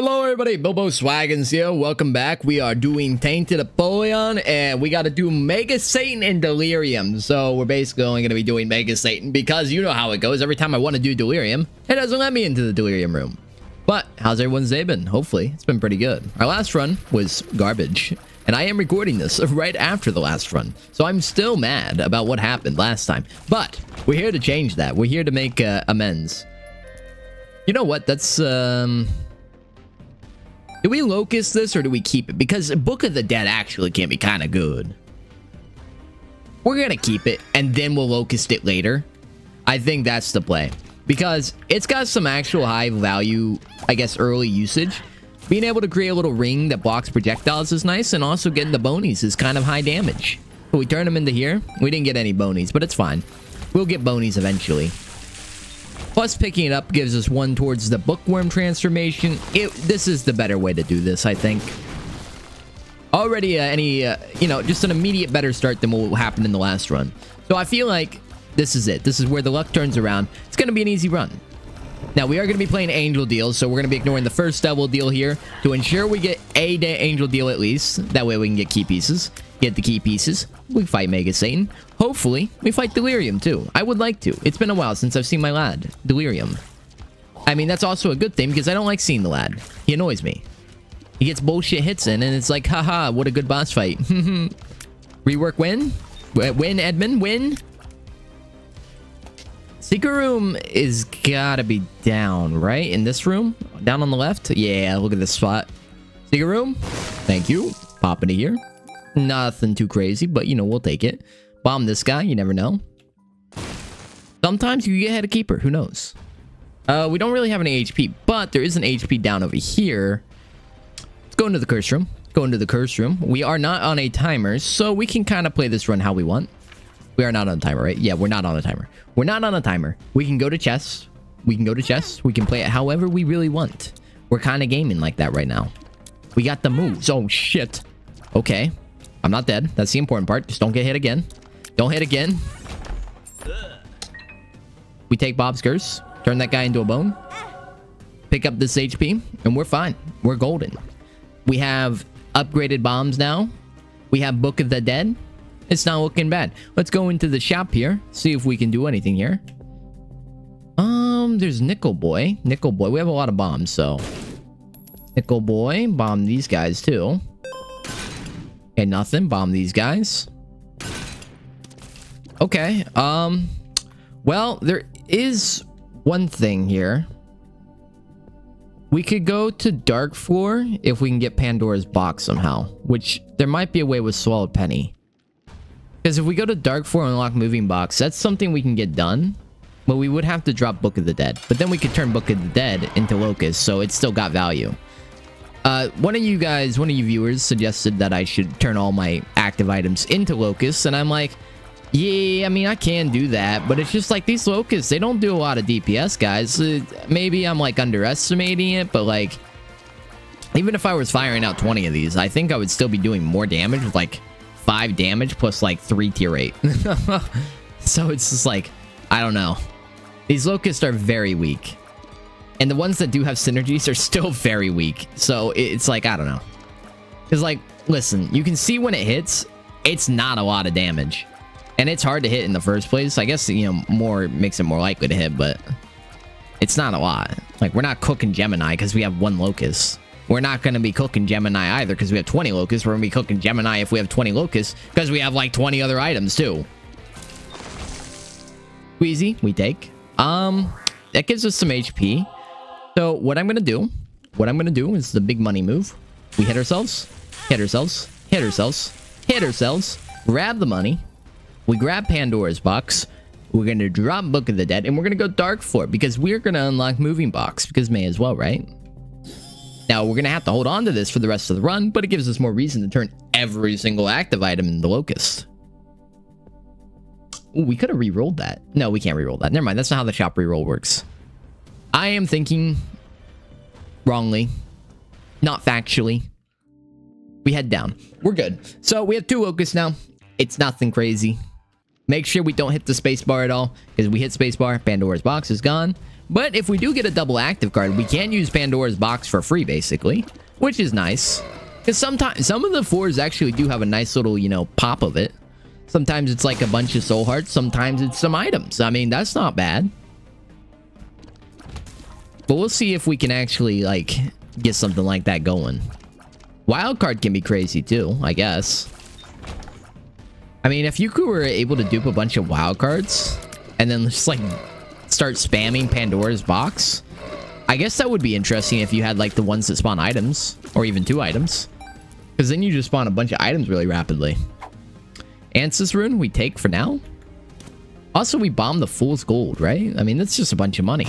Hello everybody, Billbo Swaggins here. Welcome back. We are doing Tainted Apollyon and we got to do Mega Satan and Delirium. So we're basically only going to be doing Mega Satan because you know how it goes. Every time I want to do Delirium, it doesn't let me into the Delirium room. But how's everyone's day been? Hopefully, it's been pretty good. Our last run was garbage. And I am recording this right after the last run. So I'm still mad about what happened last time. But we're here to change that. We're here to make uh, amends. You know what? That's, um... Do we locust this or do we keep it? Because Book of the Dead actually can be kind of good. We're going to keep it and then we'll locust it later. I think that's the play. Because it's got some actual high value, I guess, early usage. Being able to create a little ring that blocks projectiles is nice. And also getting the bonies is kind of high damage. But we turn them into here. We didn't get any bonies, but it's fine. We'll get bonies eventually. Plus, picking it up gives us one towards the bookworm transformation. It, this is the better way to do this, I think. Already uh, any, uh, you know, just an immediate better start than what happened in the last run. So I feel like this is it. This is where the luck turns around. It's going to be an easy run. Now, we are going to be playing Angel Deals, so we're going to be ignoring the first devil deal here to ensure we get a day Angel Deal at least. That way we can get key pieces. Get the key pieces. We fight Mega Satan. Hopefully, we fight Delirium too. I would like to. It's been a while since I've seen my lad, Delirium. I mean, that's also a good thing because I don't like seeing the lad. He annoys me. He gets bullshit hits in and it's like, haha, what a good boss fight. Rework win? Win, Edmund? Win? Secret room is gotta be down, right? In this room? Down on the left? Yeah, look at this spot. Secret room? Thank you. Pop into here. Nothing too crazy, but you know, we'll take it. Bomb this guy, you never know. Sometimes you get ahead of keeper, who knows? Uh, we don't really have any HP, but there is an HP down over here. Let's go into the curse room. Go into the curse room. We are not on a timer, so we can kind of play this run how we want. We are not on a timer, right? Yeah, we're not on a timer. We're not on a timer. We can go to chess. We can go to chess. We can play it however we really want. We're kind of gaming like that right now. We got the moves. Oh, shit. Okay. I'm not dead. That's the important part. Just don't get hit again. Don't hit again. We take Bob's curse. Turn that guy into a bone. Pick up this HP. And we're fine. We're golden. We have upgraded bombs now. We have Book of the Dead. It's not looking bad. Let's go into the shop here. See if we can do anything here. Um, there's Nickel Boy. Nickel Boy. We have a lot of bombs, so... Nickel Boy. Bomb these guys, too. Okay, nothing. Bomb these guys. Okay, um... Well, there is one thing here. We could go to Dark Floor if we can get Pandora's box somehow. Which, there might be a way with Swallowed Penny. Because if we go to Dark Floor and unlock Moving Box, that's something we can get done. But we would have to drop Book of the Dead. But then we could turn Book of the Dead into Locust, so it's still got value. Uh, one of you guys, one of you viewers suggested that I should turn all my active items into Locusts, and I'm like, yeah, I mean, I can do that, but it's just like these Locusts, they don't do a lot of DPS, guys. Uh, maybe I'm like underestimating it, but like, even if I was firing out 20 of these, I think I would still be doing more damage with like 5 damage plus like 3 tier 8. so it's just like, I don't know. These Locusts are very weak. And the ones that do have synergies are still very weak. So it's like, I don't know. Because like, listen, you can see when it hits, it's not a lot of damage. And it's hard to hit in the first place. I guess, you know, more makes it more likely to hit, but it's not a lot. Like, we're not cooking Gemini because we have one Locust. We're not going to be cooking Gemini either because we have 20 Locusts. We're going to be cooking Gemini if we have 20 Locusts because we have like 20 other items too. Squeezy, we take. Um, that gives us some HP. So what I'm going to do, what I'm going to do is the big money move. We hit ourselves, hit ourselves, hit ourselves, hit ourselves, grab the money. We grab Pandora's box. We're going to drop Book of the Dead and we're going to go Dark Floor because we're going to unlock Moving Box because may as well, right? Now, we're going to have to hold on to this for the rest of the run, but it gives us more reason to turn every single active item in the Locust. Ooh, we could have re-rolled that. No, we can't re-roll that. Never mind. That's not how the shop re-roll works. I am thinking wrongly, not factually. We head down. We're good. So we have two Locusts now. It's nothing crazy. Make sure we don't hit the spacebar at all, because we hit spacebar, Pandora's box is gone. But if we do get a double active card, we can use Pandora's box for free, basically, which is nice. Because sometimes some of the fours actually do have a nice little, you know, pop of it. Sometimes it's like a bunch of soul hearts. Sometimes it's some items. I mean, that's not bad. But we'll see if we can actually, like, get something like that going. Wild card can be crazy, too, I guess. I mean, if you were able to dupe a bunch of wild cards and then just, like, start spamming Pandora's box, I guess that would be interesting if you had, like, the ones that spawn items or even two items. Because then you just spawn a bunch of items really rapidly. Ansuz rune we take for now. Also, we bomb the fool's gold, right? I mean, that's just a bunch of money.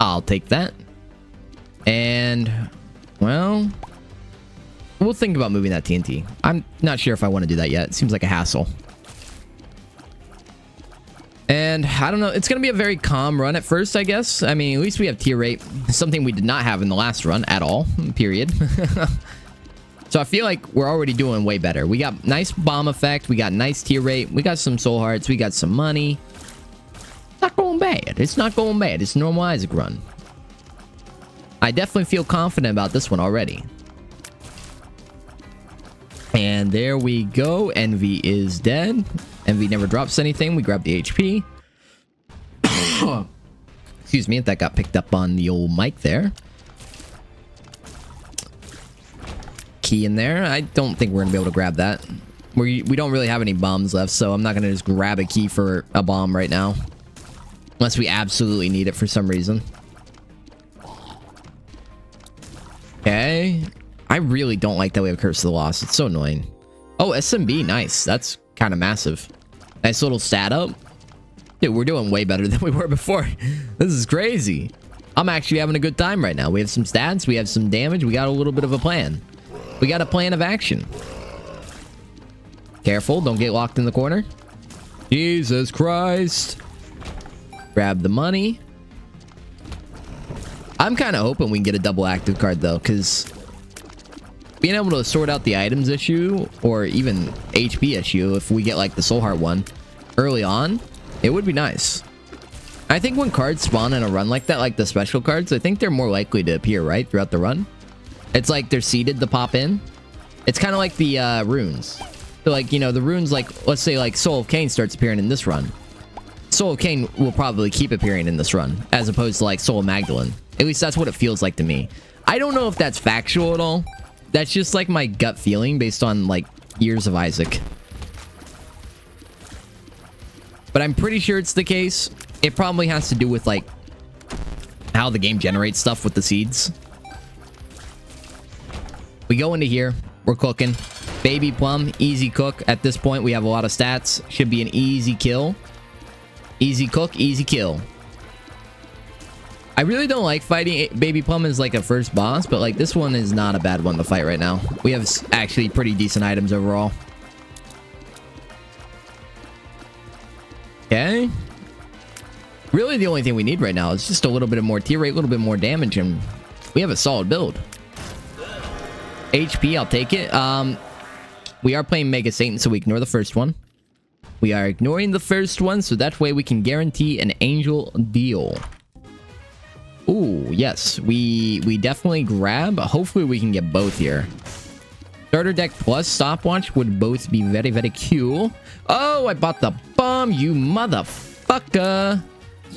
I'll take that. And, well, we'll think about moving that TNT. I'm not sure if I want to do that yet. It seems like a hassle. And I don't know, it's going to be a very calm run at first, I guess. I mean, at least we have tear rate, something we did not have in the last run at all, period. so I feel like we're already doing way better. We got nice bomb effect, we got nice tear rate, we got some soul hearts, we got some money. It's not going bad. It's not going bad. It's normal Isaac run. I definitely feel confident about this one already. And there we go. Envy is dead. Envy never drops anything. We grab the HP. Excuse me if that got picked up on the old mic there. Key in there. I don't think we're going to be able to grab that. We, we don't really have any bombs left, so I'm not going to just grab a key for a bomb right now. Unless we absolutely need it for some reason. Okay. I really don't like that we have Curse of the Lost. It's so annoying. Oh, SMB. Nice. That's kind of massive. Nice little stat up. Dude, we're doing way better than we were before. this is crazy. I'm actually having a good time right now. We have some stats. We have some damage. We got a little bit of a plan. We got a plan of action. Careful. Don't get locked in the corner. Jesus Christ. Grab the money. I'm kind of hoping we can get a double active card, though, because being able to sort out the items issue or even HP issue if we get like the soul heart one early on, it would be nice. I think when cards spawn in a run like that, like the special cards, I think they're more likely to appear, right? Throughout the run. It's like they're seeded to pop in. It's kind of like the uh, runes. So like, you know, the runes like, let's say like Soul of Cain starts appearing in this run. Soul of Cain will probably keep appearing in this run, as opposed to like Soul of Magdalene. At least that's what it feels like to me. I don't know if that's factual at all, that's just like my gut feeling based on like years of Isaac. But I'm pretty sure it's the case. It probably has to do with like how the game generates stuff with the seeds. We go into here. We're cooking. Baby Plum, easy cook. At this point, we have a lot of stats. Should be an easy kill. Easy cook, easy kill. I really don't like fighting Baby Plum as like a first boss, but like this one is not a bad one to fight right now. We have actually pretty decent items overall. Okay. Really the only thing we need right now is just a little bit of more tear rate, a little bit more damage, and we have a solid build. HP, I'll take it. Um, we are playing Mega Satan, so we ignore the first one. We are ignoring the first one, so that way we can guarantee an angel deal. Ooh, yes. We we definitely grab. Hopefully we can get both here. Starter deck plus stopwatch would both be very, very cool. Oh, I bought the bomb, you motherfucker.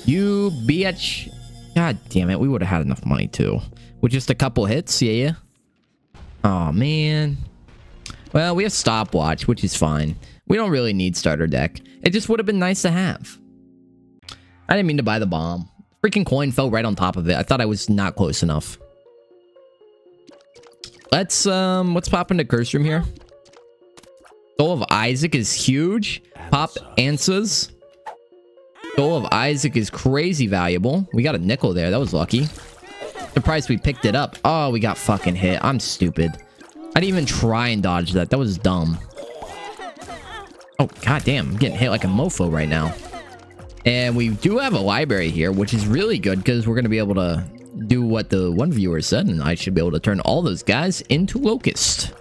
You bitch. God damn it. We would have had enough money too. With just a couple hits, yeah. Oh, man. Well, we have stopwatch, which is fine. We don't really need starter deck. It just would have been nice to have. I didn't mean to buy the bomb. Freaking coin fell right on top of it. I thought I was not close enough. Let's, um, let's pop into Curse Room here. Soul of Isaac is huge. Pop Ansuz. Soul of Isaac is crazy valuable. We got a nickel there. That was lucky. Surprised we picked it up. Oh, we got fucking hit. I'm stupid. I didn't even try and dodge that. That was dumb. Oh, goddamn. I'm getting hit like a mofo right now. And we do have a library here, which is really good because we're going to be able to do what the one viewer said, and I should be able to turn all those guys into Locust.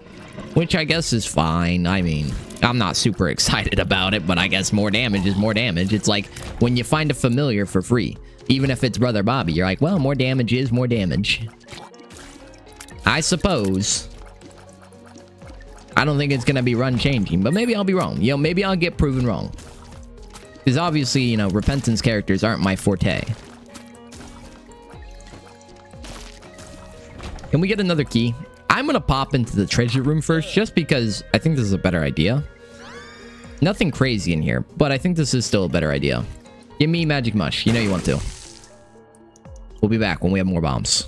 which I guess is fine. I mean, I'm not super excited about it, but I guess more damage is more damage. It's like when you find a familiar for free, even if it's Brother Bobby, you're like, well, more damage is more damage. I suppose. I don't think it's going to be run changing, but maybe I'll be wrong. You know, maybe I'll get proven wrong. Because obviously, you know, Repentance characters aren't my forte. Can we get another key? I'm going to pop into the treasure room first, just because I think this is a better idea. Nothing crazy in here, but I think this is still a better idea. Give me magic mush. You know you want to. We'll be back when we have more bombs.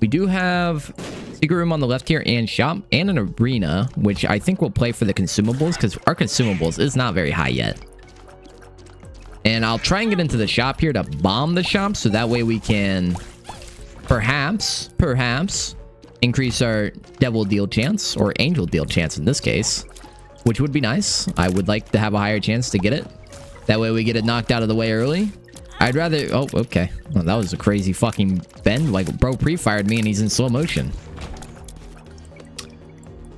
We do have secret room on the left here and shop and an arena, which I think we'll play for the consumables because our consumables is not very high yet. And I'll try and get into the shop here to bomb the shop so that way we can perhaps, perhaps increase our devil deal chance or angel deal chance in this case, which would be nice. I would like to have a higher chance to get it. That way we get it knocked out of the way early. I'd rather... Oh, okay. Well, that was a crazy fucking bend. Like, bro pre-fired me and he's in slow motion.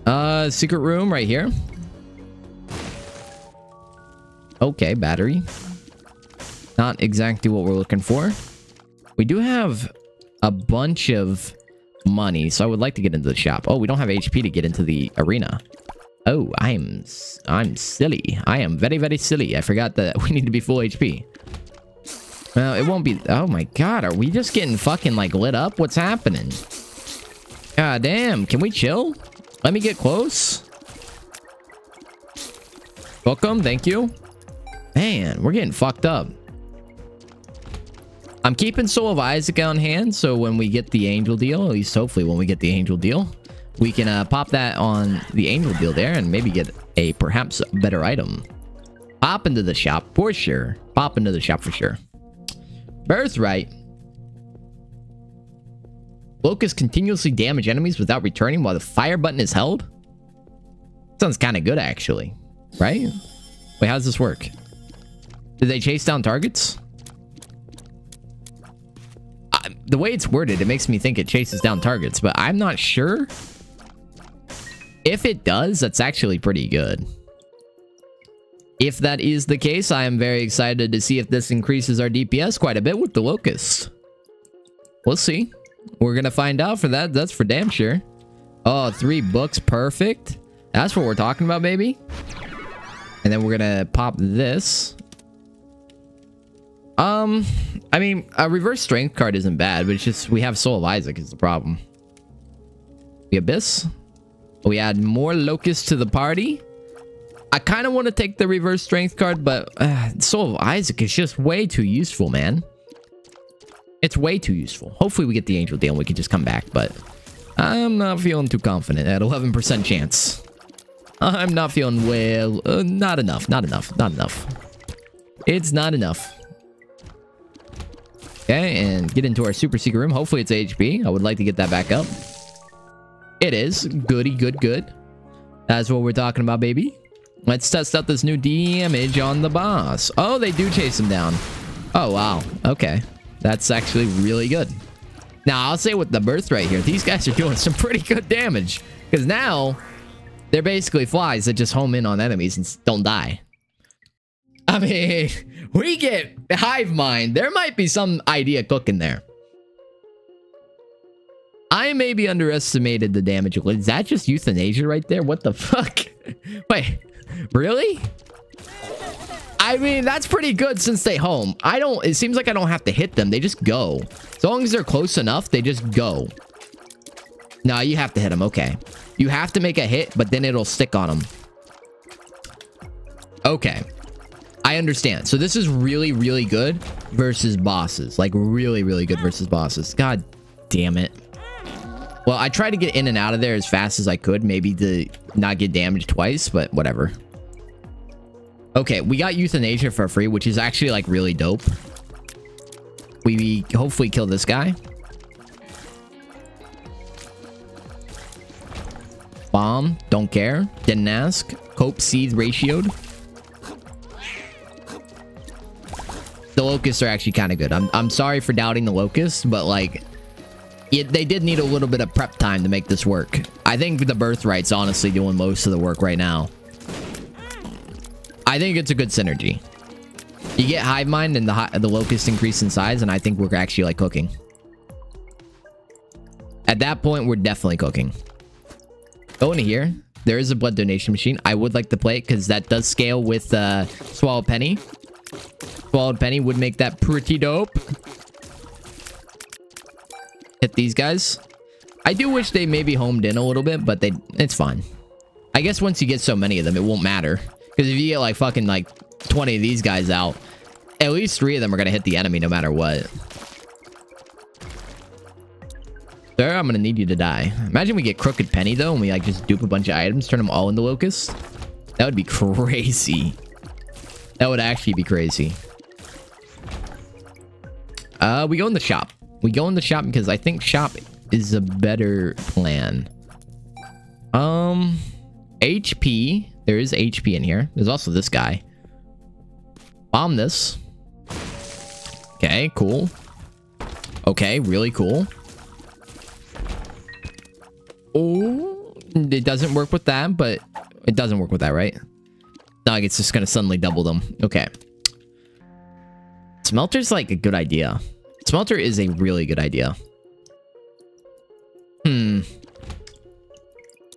Uh, secret room right here. Okay, battery. Not exactly what we're looking for. We do have a bunch of money, so I would like to get into the shop. Oh, we don't have HP to get into the arena. Oh, I'm I'm silly. I am very, very silly. I forgot that we need to be full HP. Well, it won't be... Oh my god, are we just getting fucking, like, lit up? What's happening? God damn, can we chill? Let me get close. Welcome, thank you. Man, we're getting fucked up. I'm keeping Soul of Isaac on hand, so when we get the angel deal, at least hopefully when we get the angel deal, we can uh, pop that on the angel deal there and maybe get a perhaps better item. Pop into the shop for sure. Pop into the shop for sure. Birthright. Locust continuously damage enemies without returning while the fire button is held? Sounds kind of good, actually. Right? Wait, how does this work? Do they chase down targets? The way it's worded, it makes me think it chases down targets, but I'm not sure. If it does, that's actually pretty good. If that is the case, I am very excited to see if this increases our DPS quite a bit with the Locust. We'll see. We're going to find out for that. That's for damn sure. Oh, three books. Perfect. That's what we're talking about, baby. And then we're going to pop this. Um, I mean, a reverse strength card isn't bad, but it's just we have Soul of Isaac is the problem. The Abyss. We add more Locusts to the party. I kind of want to take the reverse strength card, but uh, Soul of Isaac is just way too useful, man. It's way too useful. Hopefully we get the Angel deal and we can just come back, but I'm not feeling too confident at 11% chance. I'm not feeling well. Uh, not enough. Not enough. Not enough. It's not enough. Okay, and get into our super secret room. Hopefully it's HP. I would like to get that back up. It is. Goody, good, good. That's what we're talking about, baby. Let's test out this new damage on the boss. Oh, they do chase him down. Oh, wow. Okay. That's actually really good. Now, I'll say with the birthright here, these guys are doing some pretty good damage. Because now, they're basically flies that just home in on enemies and don't die. I mean, we get hive mind. There might be some idea cooking there. I maybe underestimated the damage. Is that just euthanasia right there? What the fuck? Wait, Really? I mean, that's pretty good since they home. I don't, it seems like I don't have to hit them. They just go. As long as they're close enough, they just go. No, you have to hit them. Okay. You have to make a hit, but then it'll stick on them. Okay. I understand. So this is really, really good versus bosses. Like really, really good versus bosses. God damn it. Well, I tried to get in and out of there as fast as I could, maybe to not get damaged twice, but whatever. Okay, we got euthanasia for free, which is actually like really dope. We hopefully kill this guy. Bomb, don't care. Didn't ask. Cope seed ratioed. The locusts are actually kind of good. I'm, I'm sorry for doubting the locusts, but like it, they did need a little bit of prep time to make this work. I think the birthright's honestly doing most of the work right now. I think it's a good synergy. You get hive mind and the the locust increase in size, and I think we're actually like cooking. At that point, we're definitely cooking. Go into here. There is a blood donation machine. I would like to play it because that does scale with uh, Swallowed Penny. Swallowed Penny would make that pretty dope. Hit these guys. I do wish they maybe homed in a little bit, but they it's fine. I guess once you get so many of them, it won't matter. Because if you get like fucking like 20 of these guys out, at least three of them are going to hit the enemy no matter what. Sir, I'm going to need you to die. Imagine we get Crooked Penny though, and we like just dupe a bunch of items, turn them all into locusts. That would be crazy. That would actually be crazy. Uh, we go in the shop. We go in the shop because I think shop is a better plan. Um, HP. There is HP in here. There's also this guy. Bomb this. Okay, cool. Okay, really cool. Oh, it doesn't work with that, but it doesn't work with that, right? No, it's just gonna suddenly double them. Okay. Smelter's like a good idea. Smelter is a really good idea. Hmm.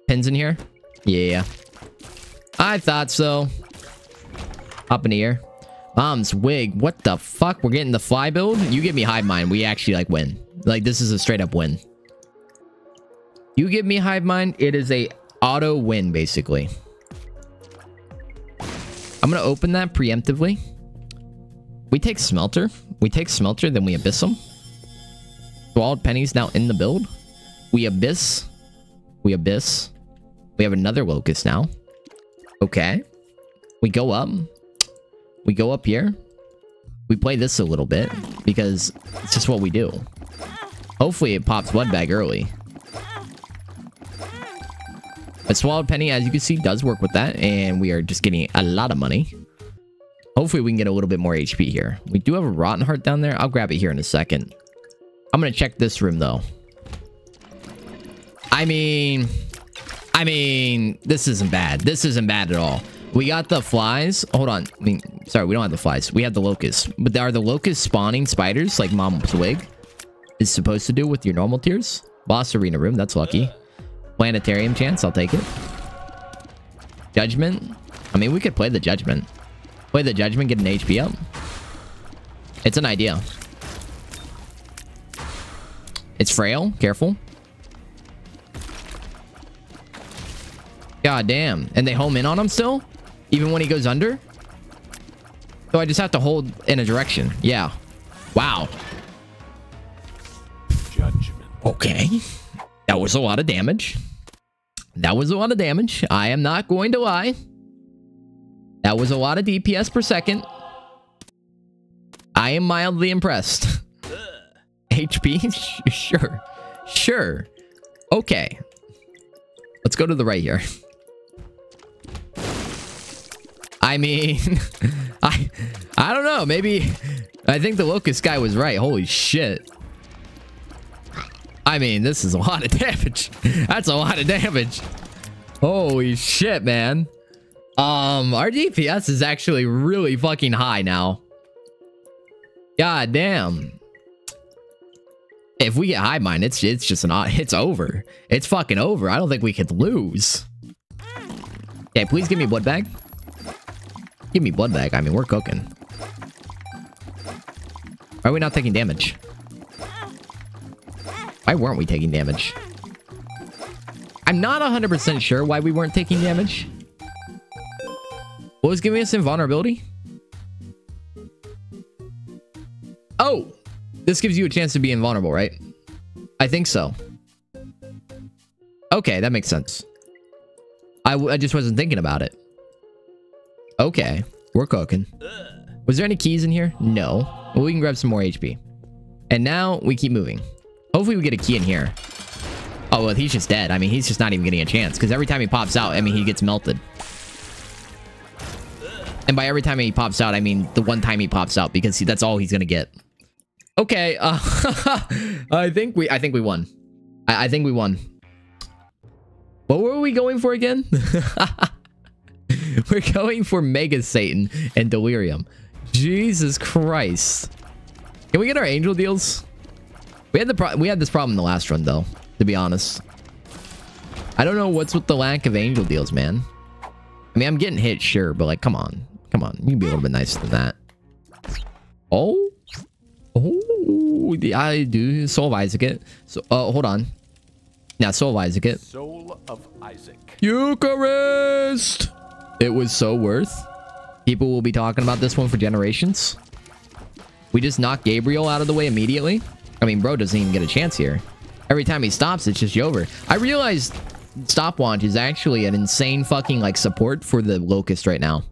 Pins in here? Yeah. I thought so. Up in the air. Mom's wig. What the fuck? We're getting the fly build? You give me hive mind. We actually like win. Like this is a straight up win. You give me hive mind. It is a auto win basically. I'm going to open that preemptively. We take smelter. We take smelter. Then we abyss them. Swallowed pennies now in the build. We abyss. We abyss. We have another locust now. Okay. We go up. We go up here. We play this a little bit because it's just what we do. Hopefully it pops blood bag early. But Swallowed Penny, as you can see, does work with that. And we are just getting a lot of money. Hopefully we can get a little bit more HP here. We do have a Rotten Heart down there. I'll grab it here in a second. I'm going to check this room, though. I mean... I mean, this isn't bad. This isn't bad at all. We got the flies. Hold on. I mean, sorry, we don't have the flies. We have the locusts. But are the locusts spawning spiders like Mom's wig is supposed to do with your normal tears? Boss arena room. That's lucky. Planetarium chance. I'll take it. Judgment. I mean, we could play the judgment. Play the judgment, get an HP up. It's an idea. It's frail. Careful. God damn. And they home in on him still? Even when he goes under? So I just have to hold in a direction. Yeah. Wow. Judgment. Okay. That was a lot of damage. That was a lot of damage. I am not going to lie. That was a lot of DPS per second. I am mildly impressed. HP? sure. Sure. Okay. Let's go to the right here. I mean, I I don't know. Maybe I think the locust guy was right. Holy shit. I mean, this is a lot of damage. That's a lot of damage. Holy shit, man. Um, our DPS is actually really fucking high now. God damn. If we get Hive Mind, it's it's just not it's over. It's fucking over. I don't think we could lose. Okay, please give me blood bag. Give me blood bag. I mean, we're cooking. Why are we not taking damage? Why weren't we taking damage? I'm not 100% sure why we weren't taking damage. What was giving us invulnerability? Oh! This gives you a chance to be invulnerable, right? I think so. Okay, that makes sense. I, I just wasn't thinking about it. Okay, we're cooking. Was there any keys in here? No. Well, we can grab some more HP. And now we keep moving. Hopefully we get a key in here. Oh, well, he's just dead. I mean, he's just not even getting a chance. Because every time he pops out, I mean, he gets melted. And by every time he pops out, I mean the one time he pops out. Because he, that's all he's going to get. Okay. Uh, I think we I think we won. I, I think we won. What were we going for again? We're going for Mega Satan and Delirium. Jesus Christ. Can we get our angel deals? We had the we had this problem in the last run though, to be honest. I don't know what's with the lack of angel deals, man. I mean, I'm getting hit, sure, but like, come on. Come on. You can be a little bit nicer than that. Oh. Oh, the I do Soul of Isaac. it. So, uh, hold on. Now, Soul of Isaac. it. Soul of Isaac. Eucharist. It was so worth. People will be talking about this one for generations. We just knocked Gabriel out of the way immediately. I mean, bro doesn't even get a chance here. Every time he stops, it's just over. I realized stopwatch is actually an insane fucking like support for the locust right now.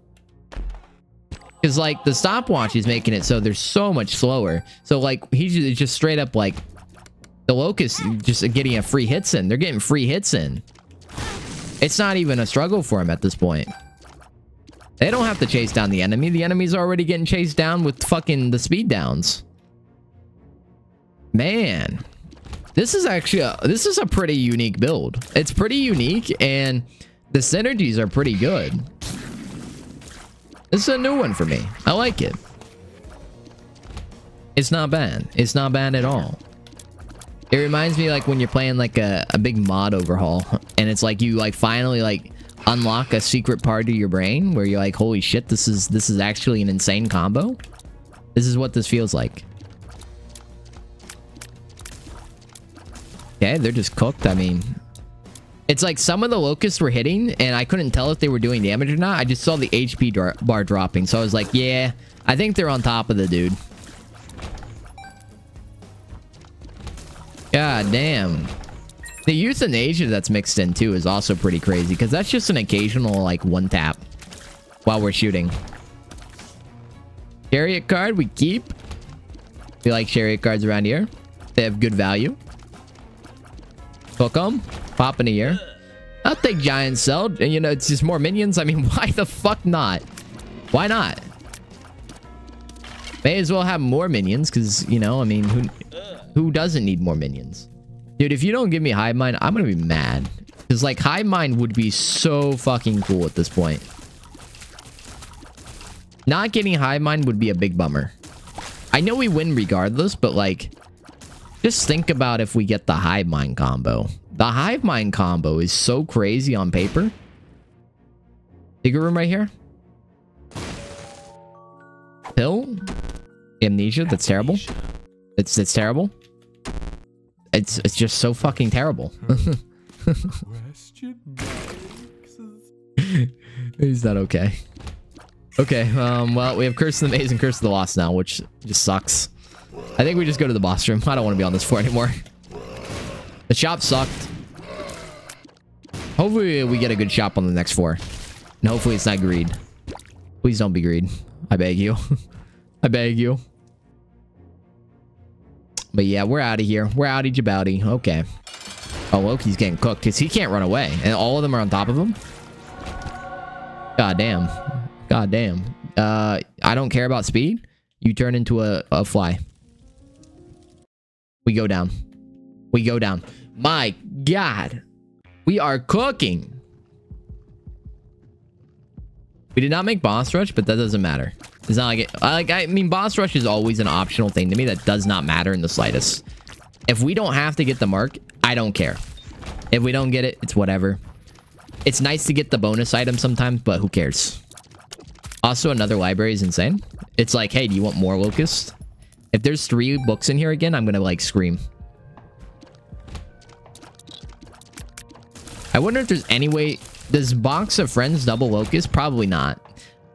Because like the stopwatch is making it so they're so much slower. So like he's just straight up like the locust just getting a free hits in. They're getting free hits in. It's not even a struggle for him at this point. They don't have to chase down the enemy. The enemy's already getting chased down with fucking the speed downs. Man. This is actually a, this is a pretty unique build. It's pretty unique and the synergies are pretty good. This is a new one for me. I like it. It's not bad. It's not bad at all. It reminds me like when you're playing like a, a big mod overhaul and it's like you like finally like unlock a secret part of your brain where you're like, holy shit, this is this is actually an insane combo. This is what this feels like. Okay, they're just cooked. I mean, it's like some of the locusts were hitting and I couldn't tell if they were doing damage or not. I just saw the HP bar dropping. So I was like, yeah, I think they're on top of the dude. God damn. The euthanasia that's mixed in too is also pretty crazy because that's just an occasional like one tap while we're shooting. Chariot card we keep. We like chariot cards around here. They have good value. Hook. Pop in a ear. I'll take Giant Cell. And, you know, it's just more minions. I mean, why the fuck not? Why not? May as well have more minions because, you know, I mean, who, who doesn't need more minions? Dude, if you don't give me Hive Mind, I'm going to be mad. Because, like, Hive Mind would be so fucking cool at this point. Not getting Hive Mind would be a big bummer. I know we win regardless, but, like, just think about if we get the Hive Mind combo. The Hive Mind combo is so crazy on paper. Bigger room right here. Pill. Amnesia. That's terrible. It's it's terrible. It's it's just so fucking terrible. Is that okay? Okay, um, well, we have Curse of the Maze and Curse of the Lost now, which just sucks. I think we just go to the boss room. I don't want to be on this floor anymore. The shop sucked. Hopefully we get a good shop on the next floor. And hopefully it's not greed. Please don't be greed. I beg you. I beg you. But yeah, we're out of here. We're outie jabouty. Okay. Oh, Loki's getting cooked because he can't run away. And all of them are on top of him. God damn. God damn. Uh, I don't care about speed. You turn into a, a fly. We go down. We go down. My God. We are cooking. We did not make boss rush, but that doesn't matter. It's not like it. Like I mean, boss rush is always an optional thing to me that does not matter in the slightest. If we don't have to get the mark, I don't care. If we don't get it, it's whatever. It's nice to get the bonus item sometimes, but who cares? Also, another library is insane. It's like, hey, do you want more locust? If there's three books in here again, I'm gonna like scream. I wonder if there's any way... Does Box of Friends double Locust? Probably not.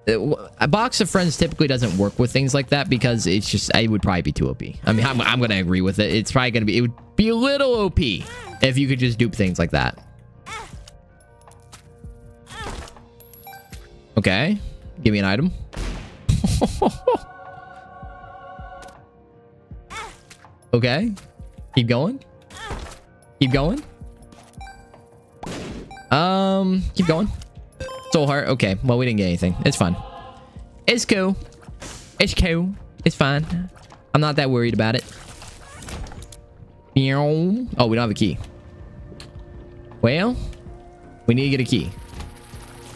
Uh, a Box of Friends typically doesn't work with things like that because it's just... It would probably be too OP. I mean, I'm, I'm going to agree with it. It's probably going to be... It would be a little OP if you could just dupe things like that. Okay. Give me an item. okay. Keep going. Keep going. Um, keep going. Soul heart. Okay. Well, we didn't get anything. It's fine. It's cool. It's cool. It's fine. I'm not that worried about it. Oh, we don't have a key. Well, We need to get a key.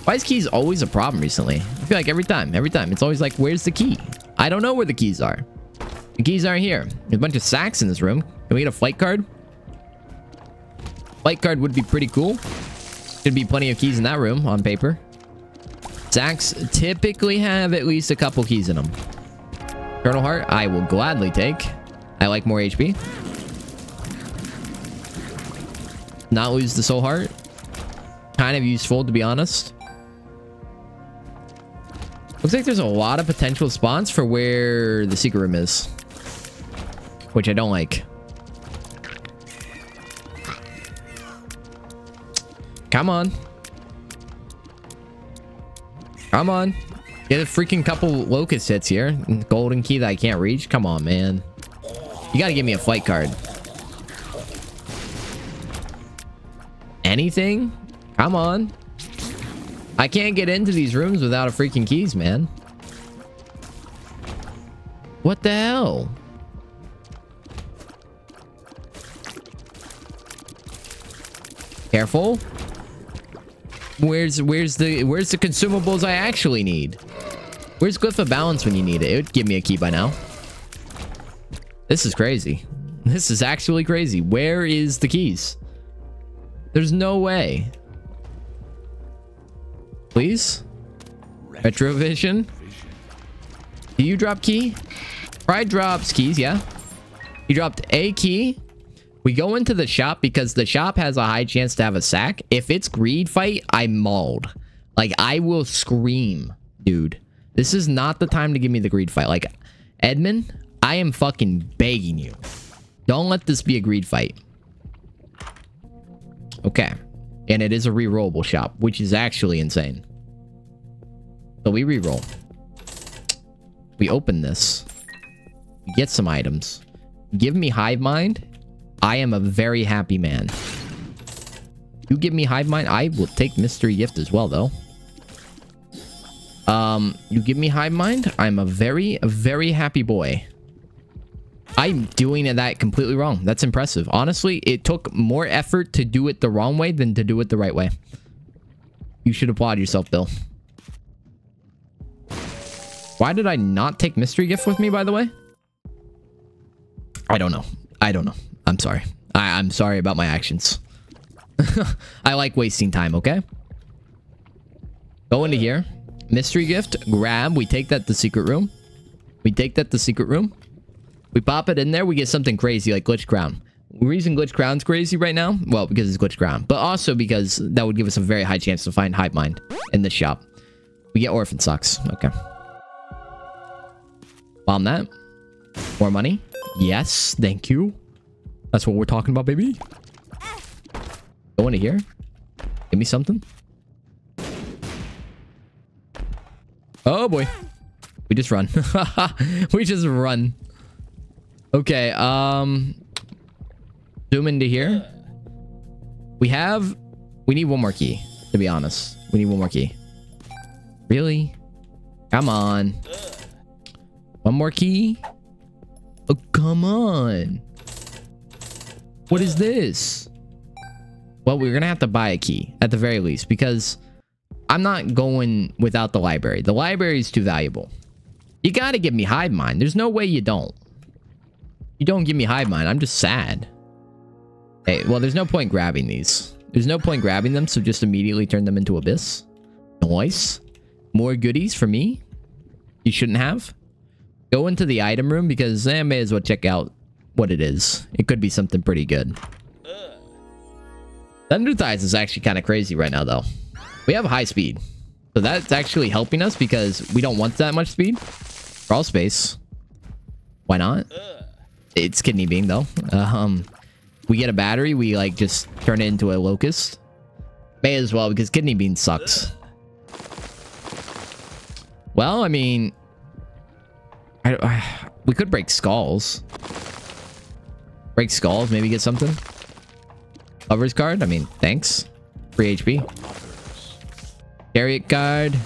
Why is keys always a problem recently? I feel like every time, every time, it's always like, where's the key? I don't know where the keys are. The keys aren't here. There's a bunch of sacks in this room. Can we get a flight card? Flight card would be pretty cool. Should be plenty of keys in that room on paper. Sacks typically have at least a couple keys in them. Colonel Heart, I will gladly take. I like more HP. Not lose the Soul Heart. Kind of useful, to be honest. Looks like there's a lot of potential spawns for where the secret room is. Which I don't like. Come on. Come on. Get a freaking couple locust hits here. Golden key that I can't reach. Come on, man. You gotta give me a flight card. Anything? Come on. I can't get into these rooms without a freaking keys, man. What the hell? Careful. Where's where's the where's the consumables I actually need? Where's Glyph of Balance when you need it? It would give me a key by now. This is crazy. This is actually crazy. Where is the keys? There's no way. Please? Retrovision? Do you drop key? Pride drops keys, yeah. He dropped a key. We go into the shop because the shop has a high chance to have a sack. If it's greed fight, I'm mauled. Like, I will scream, dude. This is not the time to give me the greed fight. Like, Edmund, I am fucking begging you. Don't let this be a greed fight. Okay. And it is a re-rollable shop, which is actually insane. So we re-roll. We open this. Get some items. Give me Hive Mind. I am a very happy man. You give me Hive Mind, I will take Mystery Gift as well, though. Um, you give me Hive Mind, I'm a very, very happy boy. I'm doing that completely wrong. That's impressive. Honestly, it took more effort to do it the wrong way than to do it the right way. You should applaud yourself, Bill. Why did I not take Mystery Gift with me, by the way? I don't know. I don't know. I'm sorry. I I'm sorry about my actions. I like wasting time, okay? Go into here. Mystery gift. Grab. We take that to secret room. We take that to secret room. We pop it in there. We get something crazy like Glitch Crown. The reason Glitch Crown's crazy right now? Well, because it's Glitch Crown. But also because that would give us a very high chance to find Hive Mind in the shop. We get Orphan Socks. Okay. Bomb that. More money. Yes. Thank you. That's what we're talking about, baby. Go into here. Give me something. Oh, boy. We just run. we just run. Okay, um... Zoom into here. We have... We need one more key, to be honest. We need one more key. Really? Come on. One more key? Oh, come on. What is this? Well, we're going to have to buy a key at the very least because I'm not going without the library. The library is too valuable. You got to give me Hive Mind. There's no way you don't. You don't give me Hive Mind. I'm just sad. Hey, well, there's no point grabbing these. There's no point grabbing them, so just immediately turn them into Abyss. Nice. More goodies for me. You shouldn't have. Go into the item room because I eh, may as well check out what it is. It could be something pretty good. Thunder Thighs is actually kind of crazy right now, though. We have high speed. So that's actually helping us because we don't want that much speed. Crawl space. Why not? It's kidney bean, though. Um, we get a battery, we like just turn it into a locust. May as well because kidney bean sucks. Well, I mean, I, I, we could break skulls. Break skulls, maybe get something. Lover's card? I mean, thanks. Free HP. Chariot card.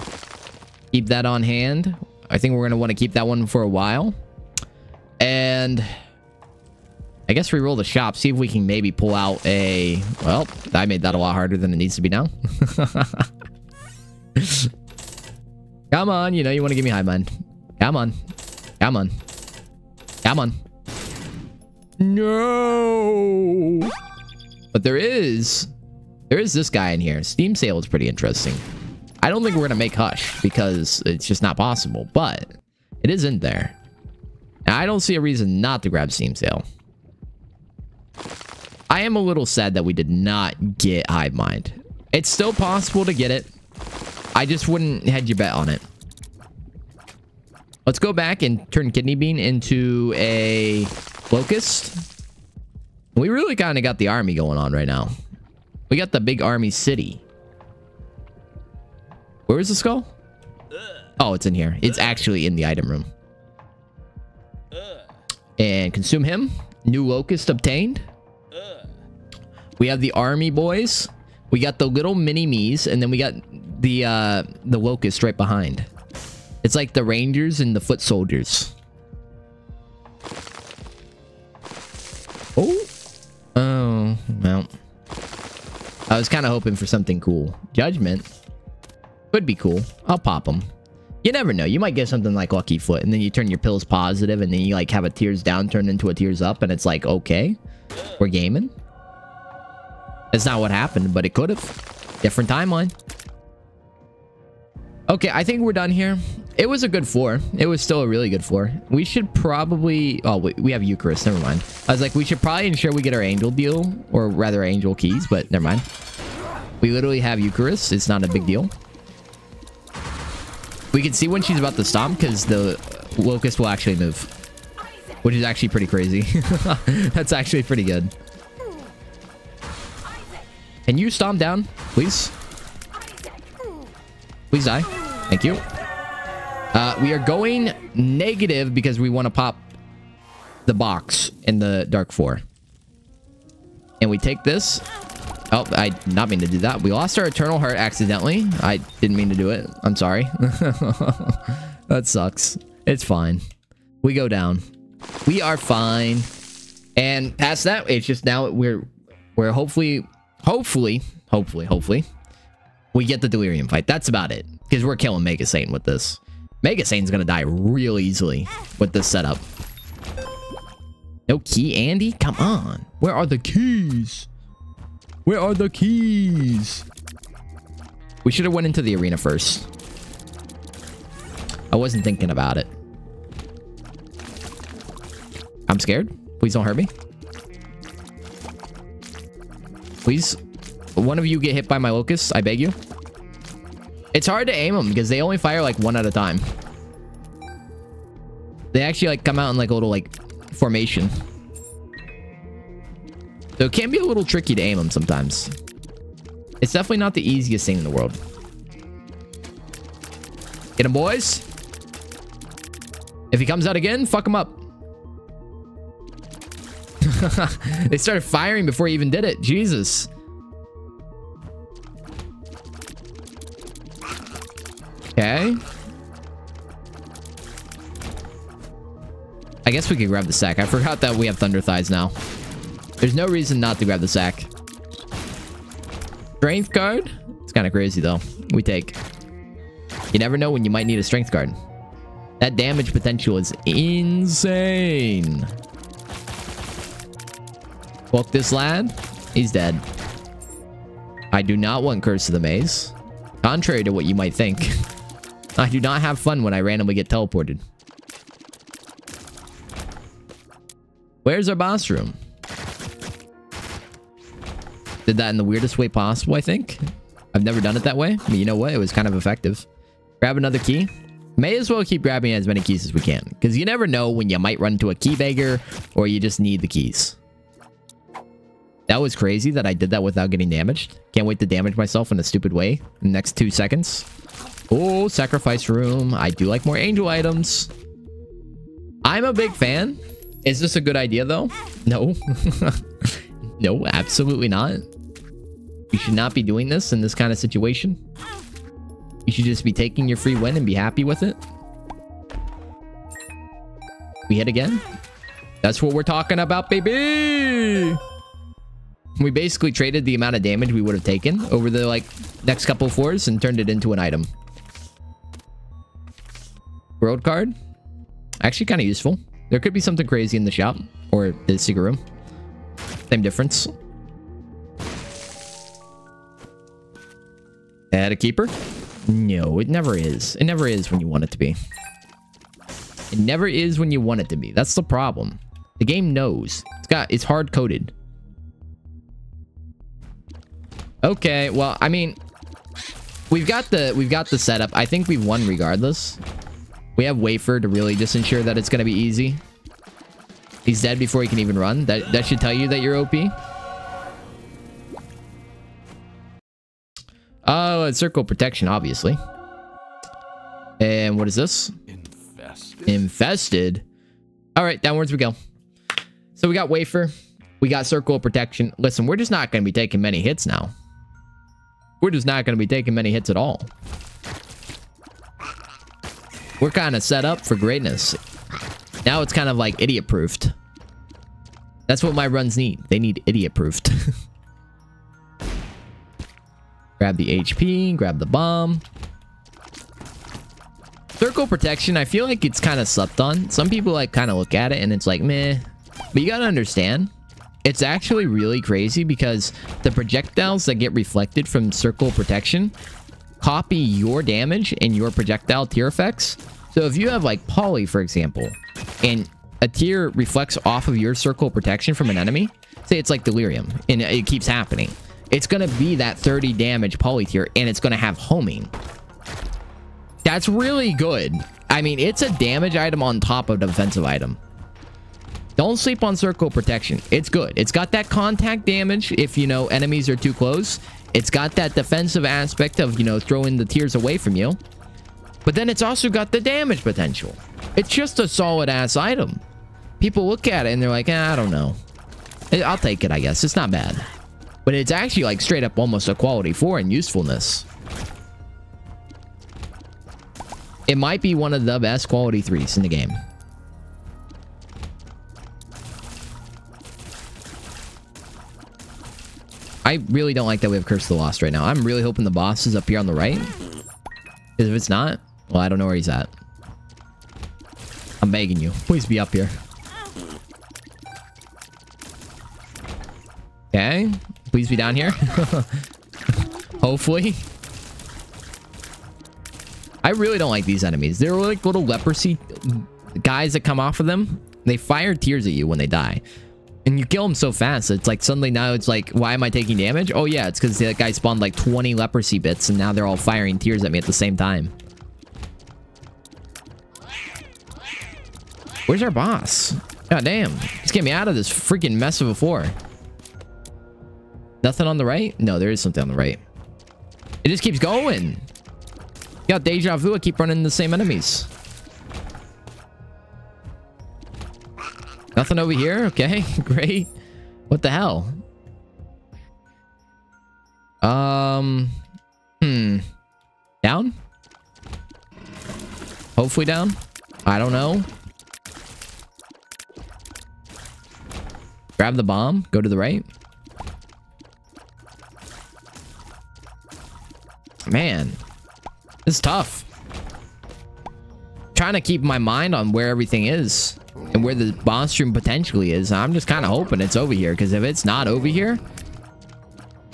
Keep that on hand. I think we're going to want to keep that one for a while. And I guess we roll the shop, see if we can maybe pull out a... Well, I made that a lot harder than it needs to be now. Come on, you know you want to give me Hive Mind. Come on. Come on. Come on. No! But there is... There is this guy in here. Steam sale is pretty interesting. I don't think we're going to make Hush because it's just not possible, but it is in there. And I don't see a reason not to grab Steam sale. I am a little sad that we did not get Hive Mind. It's still possible to get it. I just wouldn't hedge your bet on it. Let's go back and turn Kidney Bean into a Locust. We really kind of got the army going on right now. We got the big army city. Where is the skull? Oh, it's in here. It's actually in the item room. And consume him. New locust obtained. We have the army boys. We got the little mini me's, and then we got the uh, the locust right behind. It's like the rangers and the foot soldiers. Oh, oh, well. I was kind of hoping for something cool. Judgment could be cool. I'll pop them. You never know. You might get something like Lucky Foot, and then you turn your pills positive, and then you like have a tears down turn into a tears up, and it's like, okay, we're gaming. That's not what happened, but it could have. Different timeline. Okay, I think we're done here. It was a good four. It was still a really good four. We should probably... Oh, we, we have Eucharist. Never mind. I was like, we should probably ensure we get our angel deal. Or rather, angel keys. But never mind. We literally have Eucharist. It's not a big deal. We can see when she's about to stomp because the locust will actually move. Which is actually pretty crazy. That's actually pretty good. Can you stomp down, please? Please die. Thank you. Uh, we are going negative because we want to pop the box in the Dark Four. And we take this. Oh, I not mean to do that. We lost our Eternal Heart accidentally. I didn't mean to do it. I'm sorry. that sucks. It's fine. We go down. We are fine. And past that, it's just now we're we're hopefully hopefully, hopefully, hopefully, we get the Delirium fight. That's about it. Because we're killing Mega Satan with this. Mega Satan's gonna die real easily with this setup. No key, Andy? Come on. Where are the keys? Where are the keys? We should have went into the arena first. I wasn't thinking about it. I'm scared. Please don't hurt me. Please. One of you get hit by my locust. I beg you. It's hard to aim them because they only fire like one at a time. They actually like come out in like a little like formation. So it can be a little tricky to aim them sometimes. It's definitely not the easiest thing in the world. Get him, boys. If he comes out again, fuck him up. they started firing before he even did it. Jesus. Okay. I guess we could grab the sack. I forgot that we have Thunder Thighs now. There's no reason not to grab the sack. Strength card? It's kind of crazy, though. We take. You never know when you might need a strength card. That damage potential is insane. Fuck this lad. He's dead. I do not want Curse of the Maze. Contrary to what you might think. I do not have fun when I randomly get teleported. Where's our boss room? Did that in the weirdest way possible, I think. I've never done it that way. But you know what? It was kind of effective. Grab another key. May as well keep grabbing as many keys as we can. Because you never know when you might run into a key beggar or you just need the keys. That was crazy that I did that without getting damaged. Can't wait to damage myself in a stupid way in the next two seconds. Oh, sacrifice room. I do like more angel items. I'm a big fan. Is this a good idea, though? No. no, absolutely not. You should not be doing this in this kind of situation. You should just be taking your free win and be happy with it. We hit again. That's what we're talking about, baby. We basically traded the amount of damage we would have taken over the like next couple floors and turned it into an item. World card. Actually kind of useful. There could be something crazy in the shop or the secret room. Same difference. Add a keeper? No, it never is. It never is when you want it to be. It never is when you want it to be. That's the problem. The game knows. It's got it's hard coded. Okay, well, I mean, we've got the we've got the setup. I think we've won regardless. We have Wafer to really just ensure that it's gonna be easy. He's dead before he can even run. That that should tell you that you're OP. Oh, circle protection, obviously. And what is this? Infested. Infested. All right, downwards we go. So we got Wafer. We got Circle of Protection. Listen, we're just not going to be taking many hits now. We're just not going to be taking many hits at all. We're kind of set up for greatness. Now it's kind of like idiot-proofed. That's what my runs need. They need idiot-proofed. grab the HP, grab the bomb. Circle protection, I feel like it's kind of slept on. Some people like kind of look at it and it's like, meh. But you gotta understand, it's actually really crazy because the projectiles that get reflected from circle protection copy your damage and your projectile tear effects. So if you have like poly, for example, and a tear reflects off of your circle protection from an enemy, say it's like delirium and it keeps happening. It's going to be that 30 damage poly tear and it's going to have homing. That's really good. I mean, it's a damage item on top of defensive item. Don't sleep on circle protection. It's good. It's got that contact damage if, you know, enemies are too close. It's got that defensive aspect of, you know, throwing the tears away from you. But then it's also got the damage potential. It's just a solid ass item. People look at it and they're like, eh, I don't know. I'll take it, I guess. It's not bad. But it's actually like straight up almost a quality 4 in usefulness. It might be one of the best quality 3s in the game. I really don't like that we have Curse of the Lost right now. I'm really hoping the boss is up here on the right. Because if it's not, well, I don't know where he's at. I'm begging you. Please be up here. Okay. Please be down here. Hopefully. I really don't like these enemies. They're like little leprosy guys that come off of them. They fire tears at you when they die. And you kill them so fast. It's like suddenly now it's like, why am I taking damage? Oh yeah, it's because that guy spawned like 20 leprosy bits and now they're all firing tears at me at the same time. Where's our boss? God damn. Just get me out of this freaking mess of a floor. Nothing on the right? No, there is something on the right. It just keeps going. Got deja vu. I keep running the same enemies. Nothing over here? Okay, great. What the hell? Um, hmm. Down? Hopefully down? I don't know. Grab the bomb. Go to the right. Man. This is tough. Trying to keep my mind on where everything is and where the boss room potentially is. I'm just kind of hoping it's over here because if it's not over here,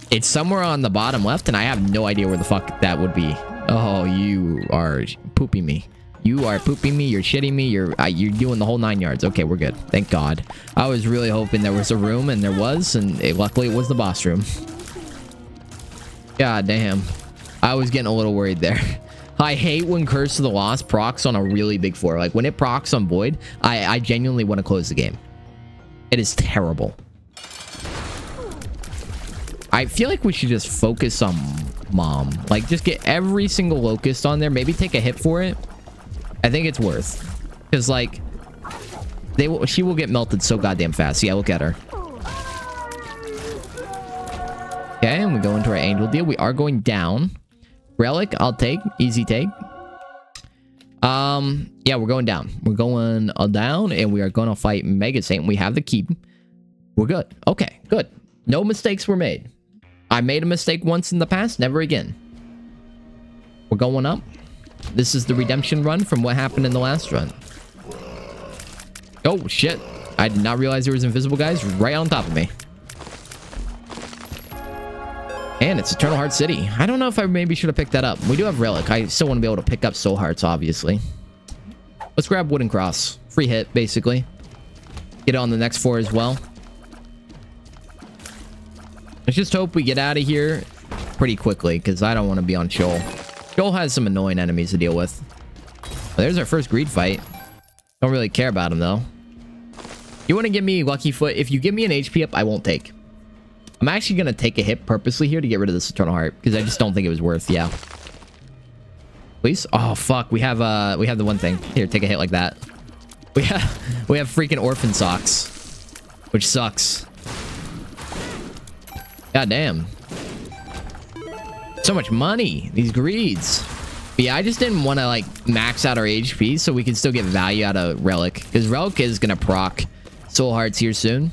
it's somewhere on the bottom left and I have no idea where the fuck that would be. Oh, you are pooping me. You are pooping me. You're shitting me. You're uh, you're doing the whole nine yards. Okay, we're good. Thank God. I was really hoping there was a room and there was and it, luckily it was the boss room. God damn. I was getting a little worried there. I hate when Curse of the Lost procs on a really big floor. Like when it procs on Void, I, I genuinely want to close the game. It is terrible. I feel like we should just focus on Mom. Like just get every single Locust on there. Maybe take a hit for it. I think it's worth. Because like, they will, she will get melted so goddamn fast. Yeah, look at her. Okay, and we go into our angel deal. We are going down. Relic, I'll take. Easy take. Um, yeah, we're going down. We're going down, and we are going to fight Mega Satan. We have the key. We're good. Okay, good. No mistakes were made. I made a mistake once in the past, never again. We're going up. This is the redemption run from what happened in the last run. Oh, shit. I did not realize there was invisible guys right on top of me. And it's Eternal Heart City. I don't know if I maybe should have picked that up. We do have Relic. I still want to be able to pick up Soul Hearts, obviously. Let's grab Wooden Cross. Free hit, basically. Get on the next four as well. Let's just hope we get out of here pretty quickly, because I don't want to be on Sheol. Sheol has some annoying enemies to deal with. there's our first greed fight. Don't really care about him, though. You want to give me Lucky Foot? If you give me an HP up, I won't take. I'm actually going to take a hit purposely here to get rid of this Eternal Heart, because I just don't think it was worth, yeah. Please? Oh, fuck. We have, uh, we have the one thing. Here, take a hit like that. We have, we have freaking Orphan Socks, which sucks. God damn. So much money. These greeds. But yeah, I just didn't want to like max out our HP so we can still get value out of Relic. Because Relic is going to proc Soul Hearts here soon.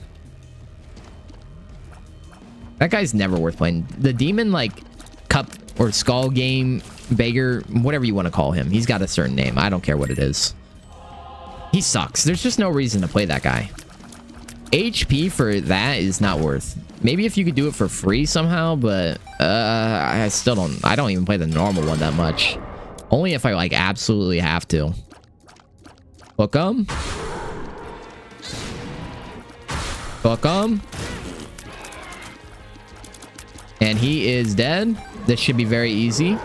That guy's never worth playing. The demon like cup or skull game beggar, whatever you want to call him. He's got a certain name. I don't care what it is. He sucks. There's just no reason to play that guy. HP for that is not worth. Maybe if you could do it for free somehow, but uh, I still don't. I don't even play the normal one that much. Only if I like absolutely have to. Hook him. And he is dead. This should be very easy.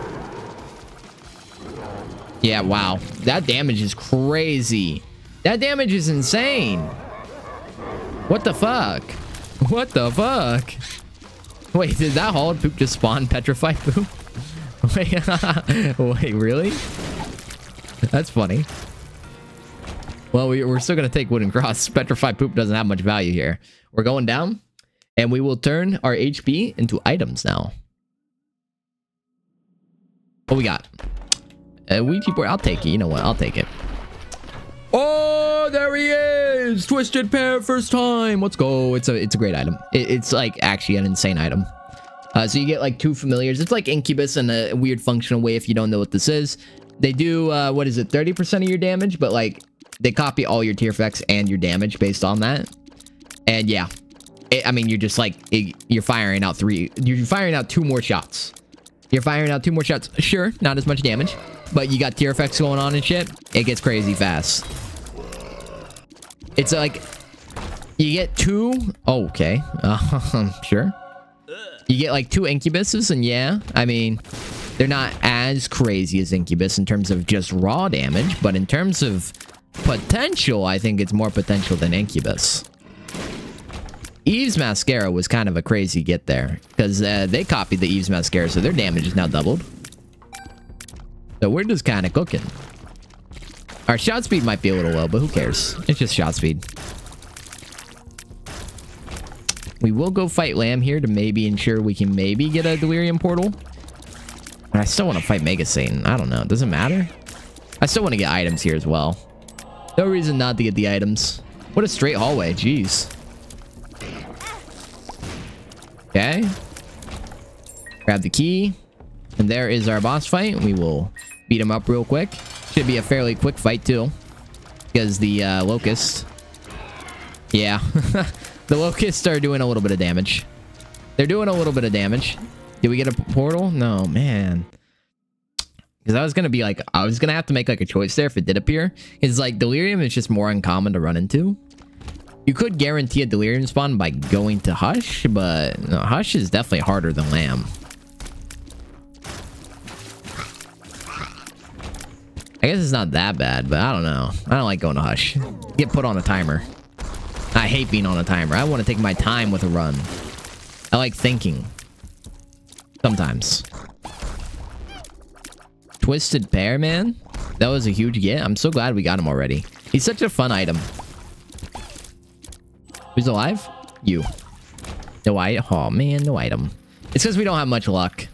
Yeah, wow. That damage is crazy. That damage is insane. What the fuck? What the fuck? Wait, did that Hallowed Poop just spawn Petrified Poop? Wait, wait, really? That's funny. Well, we, are still going to take Wooden Cross. Petrified Poop doesn't have much value here. We're going down, and we will turn our HP into items now. What we got? A Ouija board. I'll take it. You know what? I'll take it. Oh, there he is! Twisted Pair, first time. Let's go. It's a it's a great item. It, it's like actually an insane item. Uh, so you get like two familiars. It's like Incubus in a weird functional way if you don't know what this is. They do, uh, what is it, 30% of your damage, but like they copy all your tear effects and your damage based on that. And yeah, I mean, you're just like, you're firing out three, you're firing out two more shots. You're firing out two more shots. Sure, not as much damage, but you got tear effects going on and shit. It gets crazy fast. It's like you get two. Oh, okay. Uh, sure. You get like two incubuses, and yeah, I mean, they're not as crazy as incubus in terms of just raw damage, but in terms of potential, I think it's more potential than incubus. Eve's Mascara was kind of a crazy get there because uh, they copied the Eve's Mascara, so their damage is now doubled. So we're just kind of cooking. Our shot speed might be a little low, but who cares? It's just shot speed. We will go fight Lamb here to maybe ensure we can maybe get a Delirium Portal. But I still want to fight Mega Satan. I don't know. Does it matter? I still want to get items here as well. No reason not to get the items. What a straight hallway. Jeez. Okay. Grab the key. And there is our boss fight. We will beat him up real quick. Should be a fairly quick fight too. Because the uh, Locust... Yeah. the Locusts are doing a little bit of damage. They're doing a little bit of damage. Did we get a portal? No, man. Because I was going to be like... I was going to have to make like a choice there if it did appear. It's like Delirium is just more uncommon to run into. You could guarantee a Delirium spawn by going to Hush, but no, Hush is definitely harder than Lamb. I guess it's not that bad, but I don't know. I don't like going to Hush. Get put on a timer. I hate being on a timer. I want to take my time with a run. I like thinking. Sometimes. Twisted Pair, man. That was a huge get. I'm so glad we got him already. He's such a fun item. Who's alive? You. No item. Oh, man. No item. It's because we don't have much luck.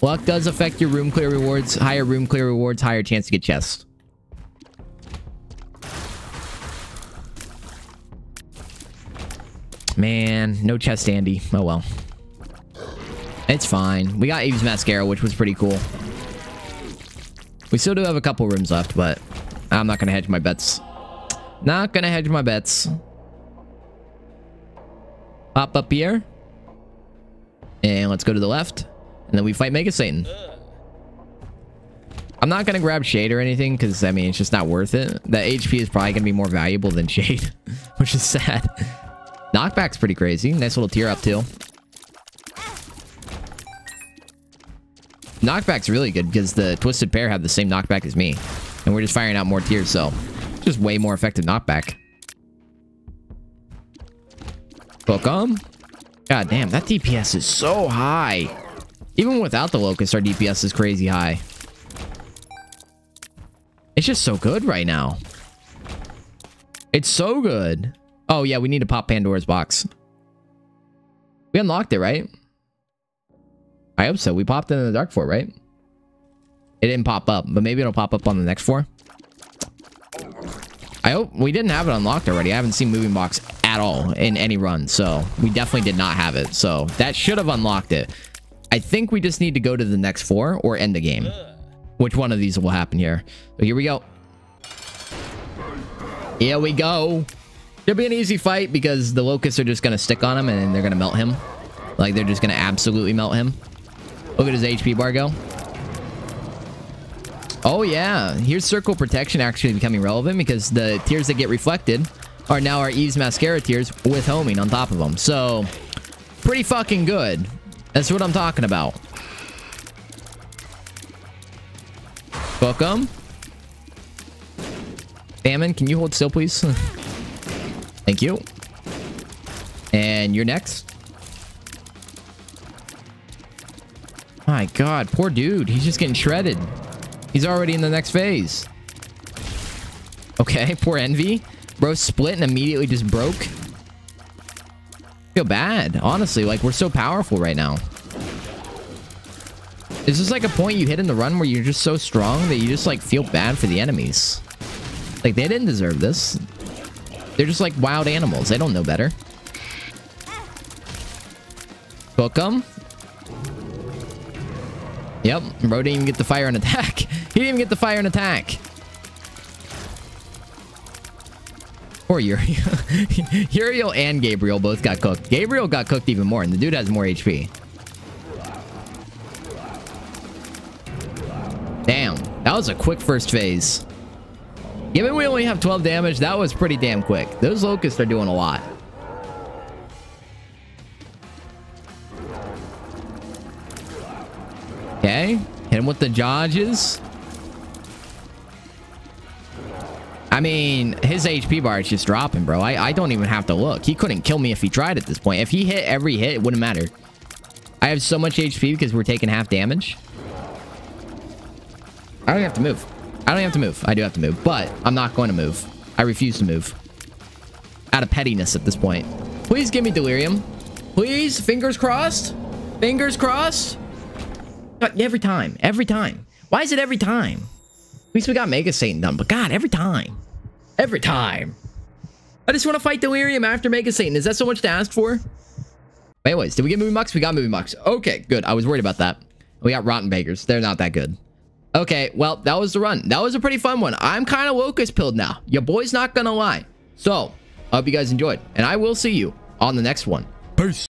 Luck does affect your room clear rewards. Higher room clear rewards, higher chance to get chests. Man, no chest Andy. Oh well. It's fine. We got Eve's Mascara, which was pretty cool. We still do have a couple rooms left, but I'm not going to hedge my bets. Not going to hedge my bets. Pop up here. And let's go to the left. And then we fight Mega Satan. I'm not going to grab Shade or anything because, I mean, it's just not worth it. The HP is probably going to be more valuable than Shade, which is sad. Knockback's pretty crazy. Nice little tier up, too. Knockback's really good because the Twisted Pair have the same knockback as me. And we're just firing out more tears, so just way more effective knockback. Welcome. God damn, that DPS is so high. Even without the Locust, our DPS is crazy high. It's just so good right now. It's so good. Oh, yeah, we need to pop Pandora's box. We unlocked it, right? I hope so. We popped it in the Dark Fort, right? It didn't pop up, but maybe it'll pop up on the next floor. I hope we didn't have it unlocked already. I haven't seen moving box at all in any run, so we definitely did not have it. So that should have unlocked it. I think we just need to go to the next four or end the game. Which one of these will happen here? So here we go. Here we go. Should be an easy fight because the locusts are just going to stick on him and they're going to melt him. Like they're just going to absolutely melt him. Look at his HP bar go. Oh, yeah. Here's Circle Protection actually becoming relevant because the tears that get reflected are now our Eve's Mascara tears with homing on top of them. So, pretty fucking good. That's what I'm talking about. Welcome. Famine, can you hold still, please? Thank you. And you're next. My god, poor dude. He's just getting shredded. He's already in the next phase. Okay, poor Envy. Bro split and immediately just broke. feel bad, honestly. Like, we're so powerful right now. Is this like a point you hit in the run where you're just so strong that you just, like, feel bad for the enemies? Like, they didn't deserve this. They're just like wild animals. They don't know better. Book them. Yep, Bro didn't even get the fire and attack. he didn't even get the fire and attack. Poor Uriel. Uriel and Gabriel both got cooked. Gabriel got cooked even more, and the dude has more HP. Damn, that was a quick first phase. Given we only have 12 damage, that was pretty damn quick. Those locusts are doing a lot. Okay. Hit him with the dodges. I mean, his HP bar is just dropping, bro. I, I don't even have to look. He couldn't kill me if he tried at this point. If he hit every hit, it wouldn't matter. I have so much HP because we're taking half damage. I don't have to move. I don't have to move. I do have to move, but I'm not going to move. I refuse to move. Out of pettiness at this point. Please give me delirium. Please, fingers crossed. Fingers crossed. Every time. Every time. Why is it every time? At least we got Mega Satan done, but God, every time. Every time. I just want to fight Delirium after Mega Satan. Is that so much to ask for? Anyways, did we get Moving Box? We got Moving Box. Okay, good. I was worried about that. We got Rotten Bakers. They're not that good. Okay, well, that was the run. That was a pretty fun one. I'm kind of locust pilled now. Your boy's not gonna lie. So, I hope you guys enjoyed. And I will see you on the next one. Peace.